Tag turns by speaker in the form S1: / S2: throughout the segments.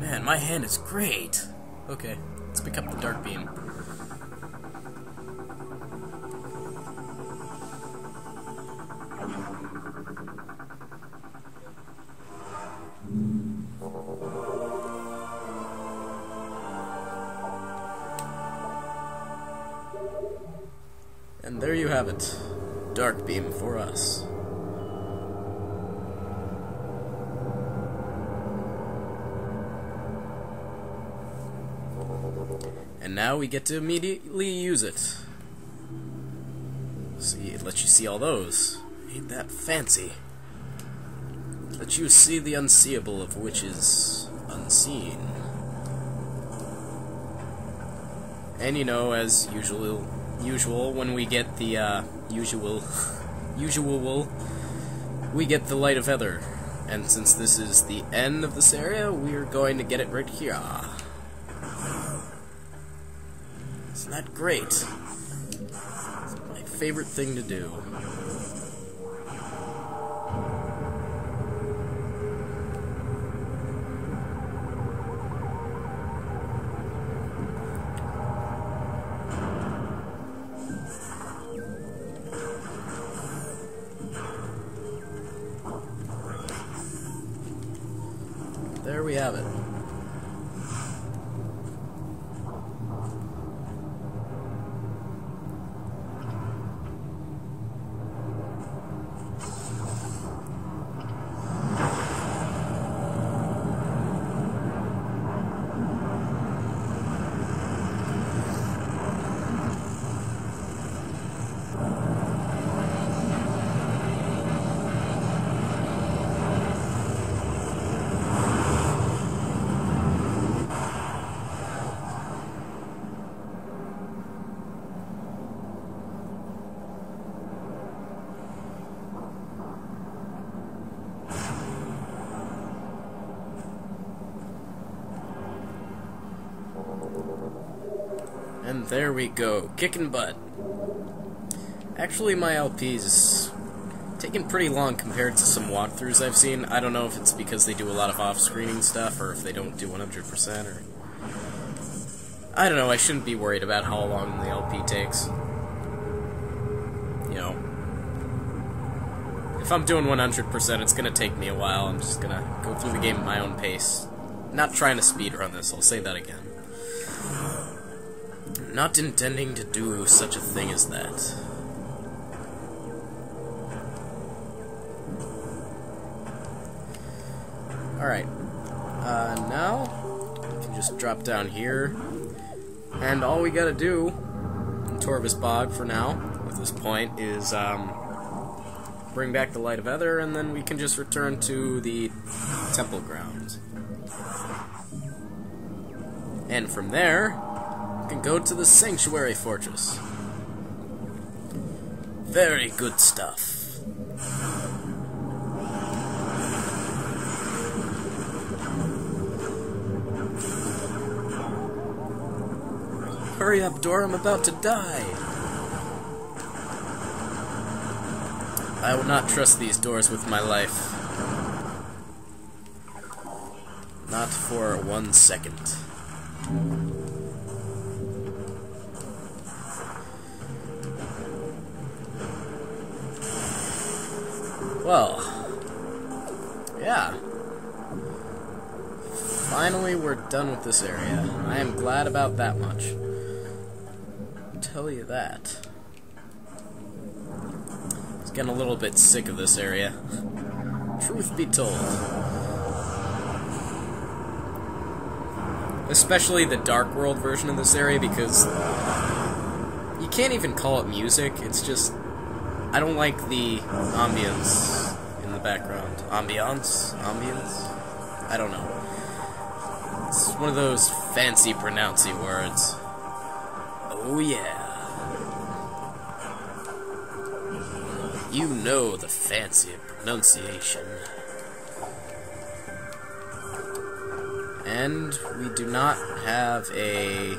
S1: Man, my hand is great. Okay, let's pick up the dark beam. And there you have it. Dark beam for us. Now we get to immediately use it. See, it lets you see all those. Ain't that fancy? Let you see the unseeable of which is unseen. And you know, as usual, usual when we get the uh, usual, usual, we get the light of Aether. And since this is the end of this area, we're going to get it right here. Isn't that great? It's my favorite thing to do. There we have it. And there we go, kicking butt. Actually, my LP's taking pretty long compared to some walkthroughs I've seen. I don't know if it's because they do a lot of off-screening stuff or if they don't do 100% or... I don't know, I shouldn't be worried about how long the LP takes. You know. If I'm doing 100%, it's gonna take me a while. I'm just gonna go through the game at my own pace. Not trying to speedrun this, I'll say that again. Not intending to do such a thing as that. Alright. Uh, now, we can just drop down here. And all we gotta do in Torvus Bog for now, at this point, is, um, bring back the Light of Aether, and then we can just return to the Temple Grounds. And from there, can go to the Sanctuary Fortress. Very good stuff. Hurry up, Dora, I'm about to die. I will not trust these doors with my life. Not for one second. Well, yeah. Finally, we're done with this area. I am glad about that much. I'll tell you that. I was getting a little bit sick of this area. Truth be told. Especially the Dark World version of this area because you can't even call it music, it's just I don't like the ambience in the background. Ambiance? Ambience? I don't know. It's one of those fancy pronouncy words. Oh yeah. You know the fancy pronunciation. And we do not have a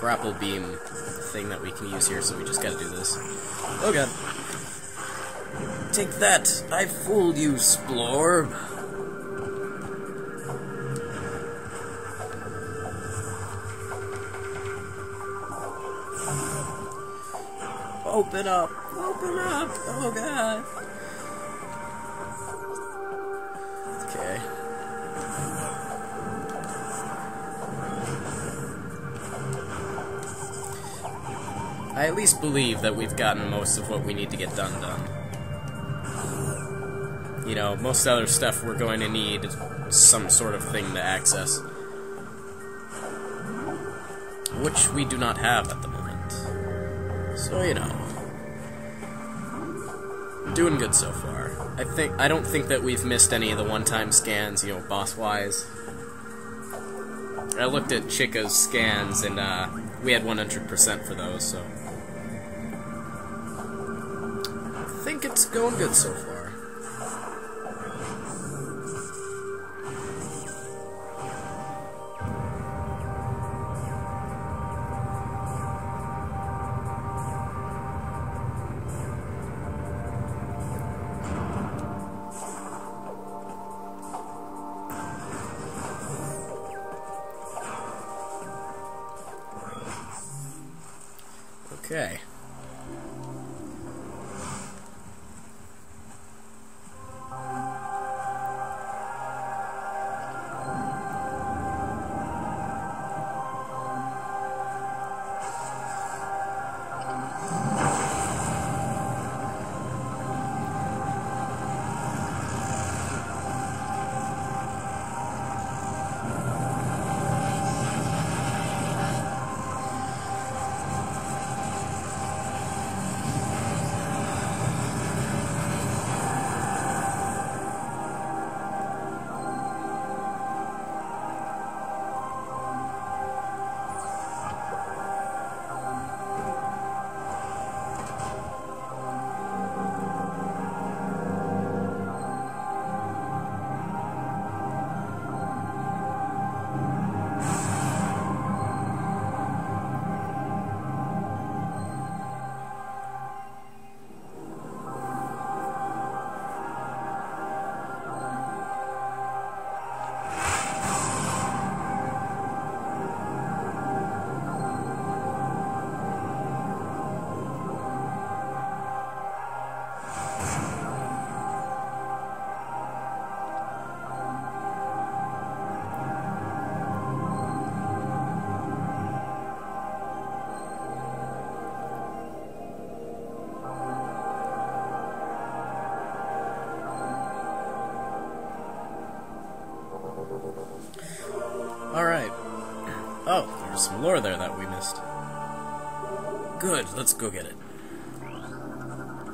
S1: grapple beam thing that we can use here, so we just gotta do this. Oh god. Take that! I fooled you, Splorb! Open up! Open up! Oh god! I at least believe that we've gotten most of what we need to get done done. You know, most other stuff we're going to need some sort of thing to access. Which we do not have at the moment. So, you know. Doing good so far. I think I don't think that we've missed any of the one-time scans, you know, boss-wise. I looked at Chica's scans, and uh, we had 100% for those, so... it's going good so far. Okay. Alright. Oh, there's some lore there that we missed. Good, let's go get it.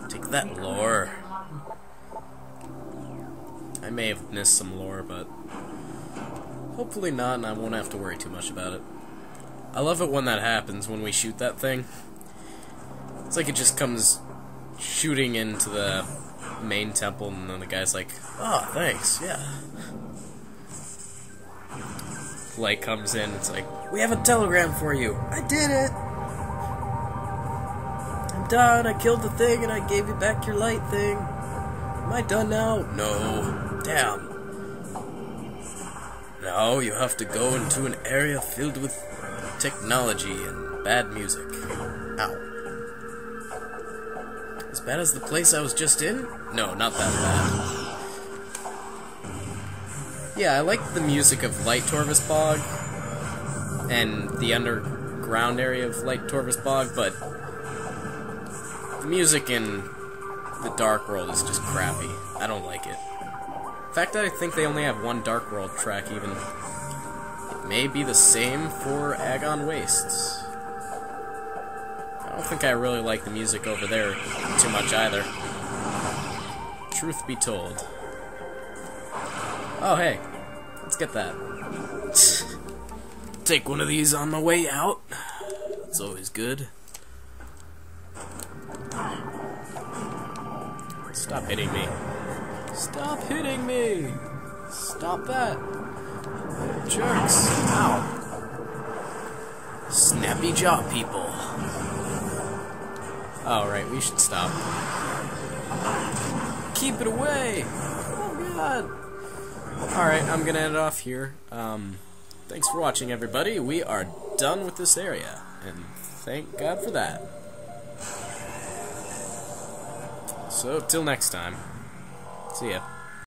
S1: Take that lore. I may have missed some lore, but hopefully not, and I won't have to worry too much about it. I love it when that happens, when we shoot that thing. It's like it just comes shooting into the main temple, and then the guy's like, oh, thanks, yeah light comes in. It's like, we have a telegram for you. I did it. I'm done. I killed the thing and I gave you back your light thing. Am I done now? No. Damn. Now you have to go into an area filled with technology and bad music. Ow. As bad as the place I was just in? No, not that bad. Yeah, I like the music of Light Torvus Bog and the underground area of Light Torvus Bog, but the music in the Dark World is just crappy. I don't like it. In fact, I think they only have one Dark World track, even. It may be the same for Agon Wastes. I don't think I really like the music over there too much either. Truth be told. Oh, hey. Let's get that. Take one of these on my way out. It's always good. Stop hitting me. Stop hitting me! Stop that! Jerks! Ow! Snappy jaw people. Alright, oh, we should stop. Keep it away! Oh god! Alright, I'm gonna end it off here. Um, thanks for watching, everybody. We are done with this area, and thank God for that. So, till next time. See ya.